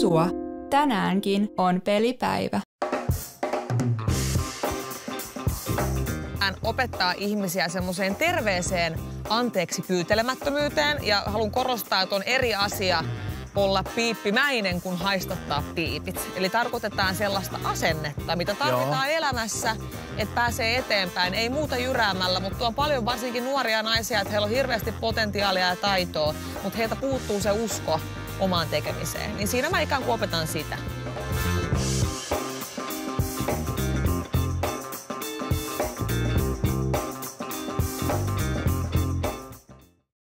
sua. Tänäänkin on pelipäivä. Hän opettaa ihmisiä semmoiseen terveeseen anteeksi pyytelemättömyyteen ja haluan korostaa, että on eri asia olla piippimäinen kuin haistattaa piipit. Eli tarkoitetaan sellaista asennetta, mitä tarvitaan Joo. elämässä, että pääsee eteenpäin. Ei muuta jyräämällä, mutta on paljon varsinkin nuoria naisia, että heillä on hirveästi potentiaalia ja taitoa, mutta heiltä puuttuu se usko omaan tekemiseen. Niin siinä mä ikään kuin opetan sitä.